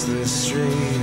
faceless streets,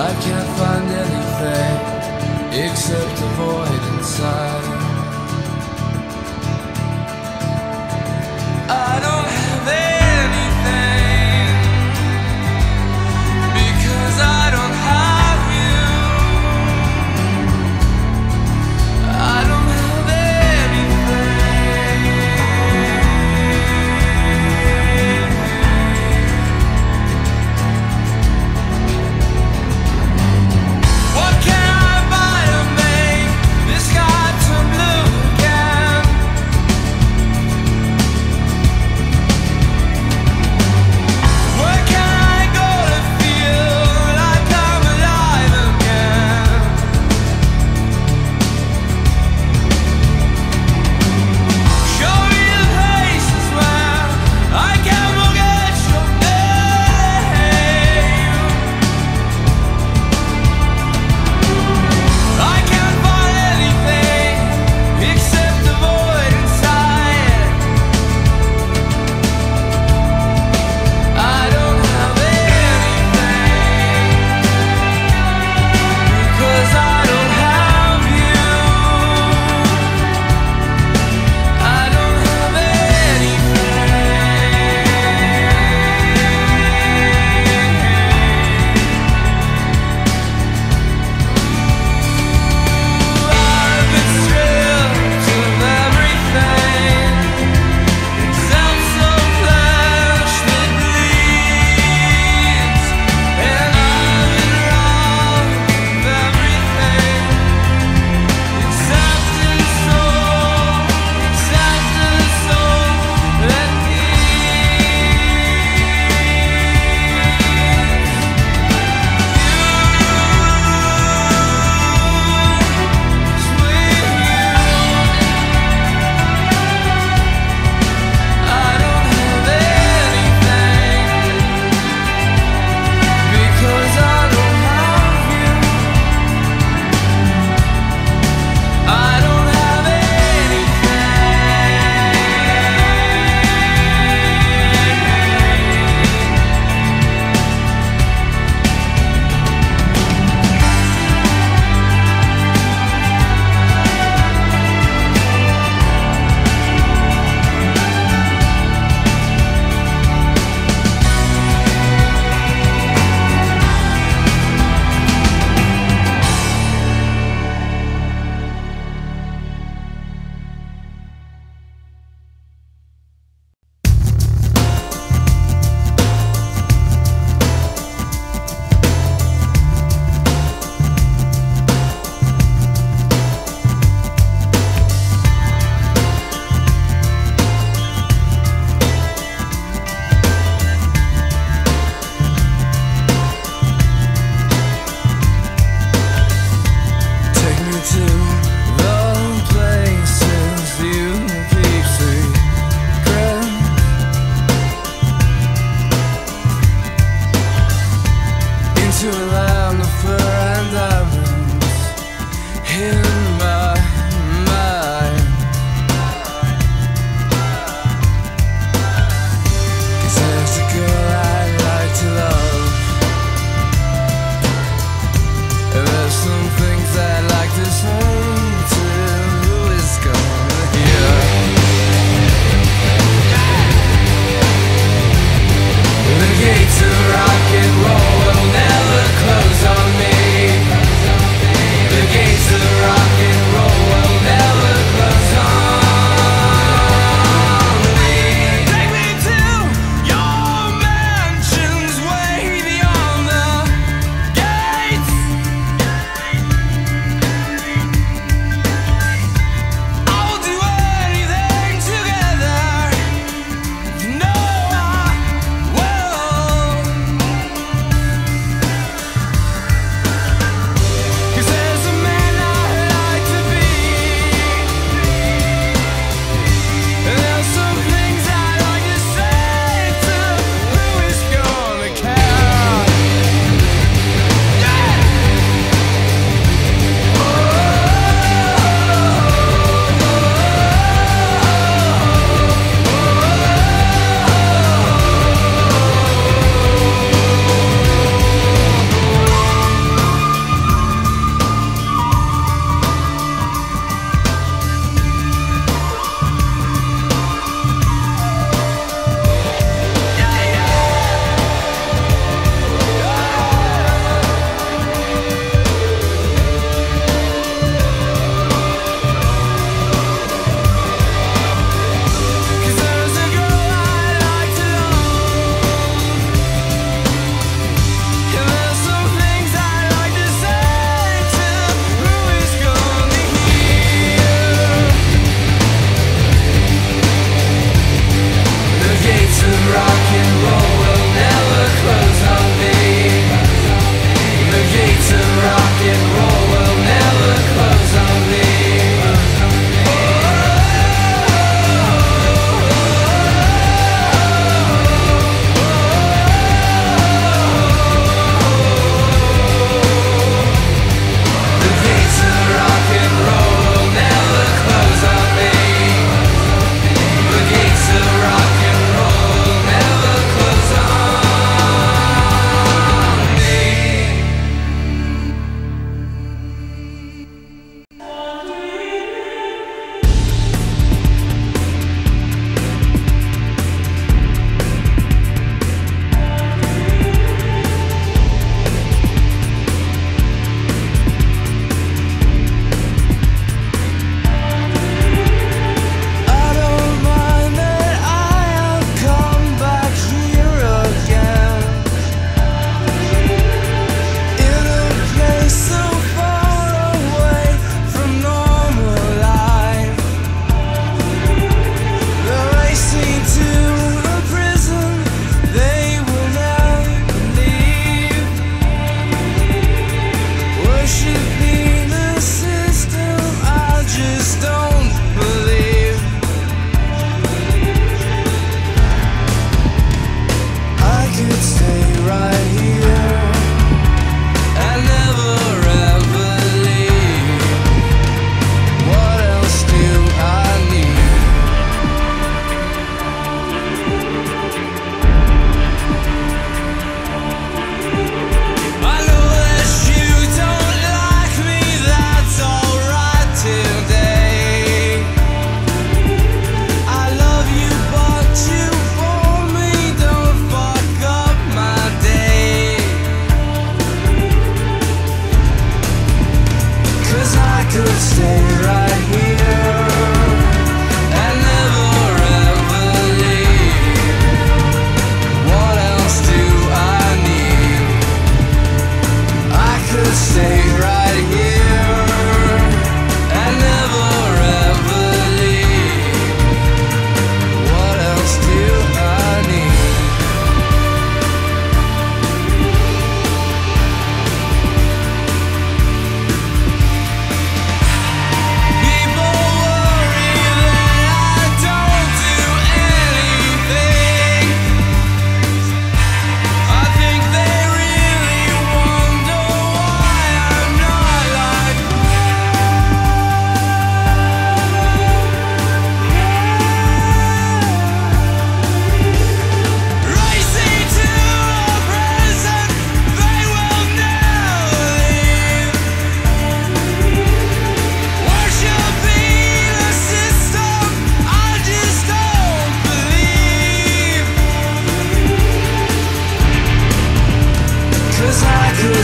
I can't find anything except a void inside.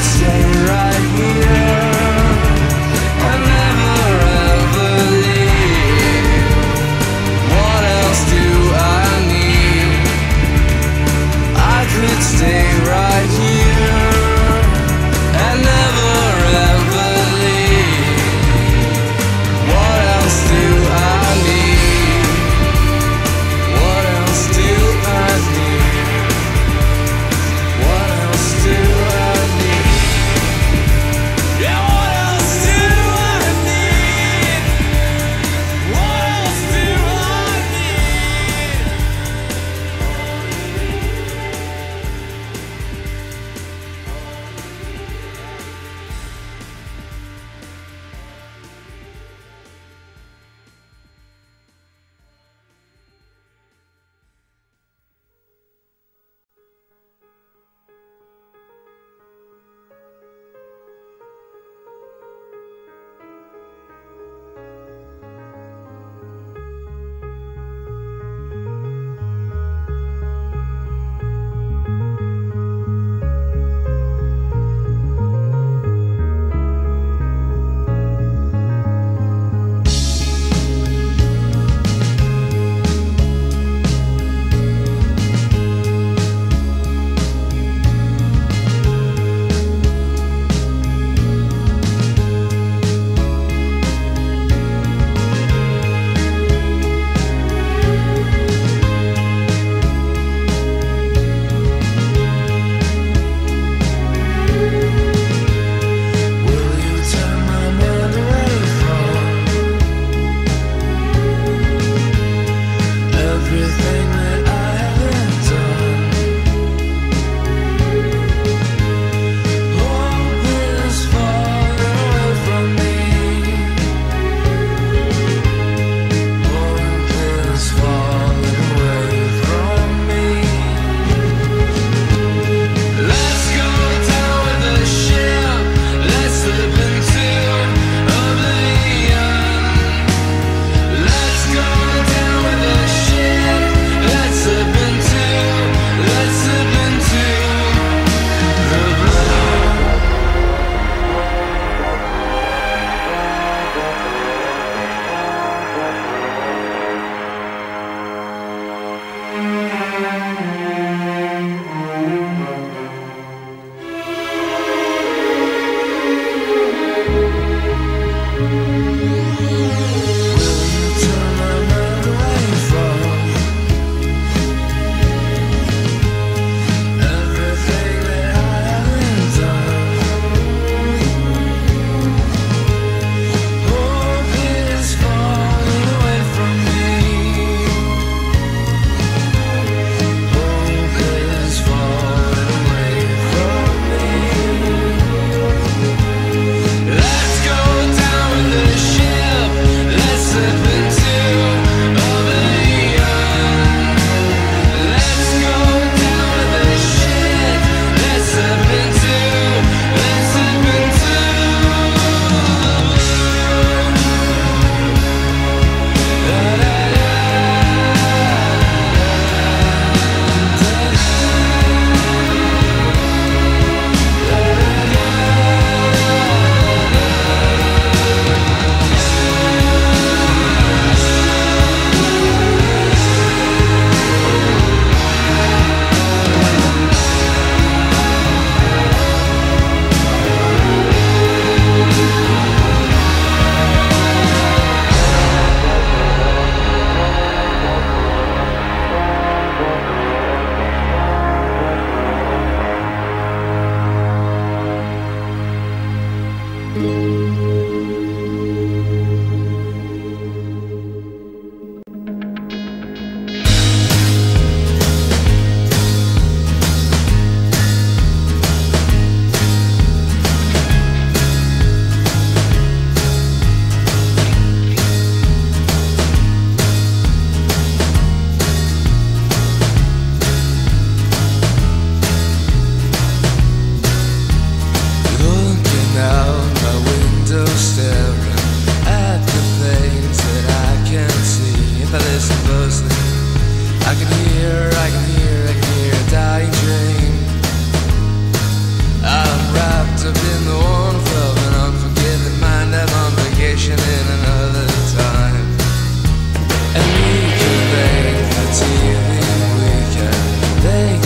Stay right here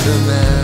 the man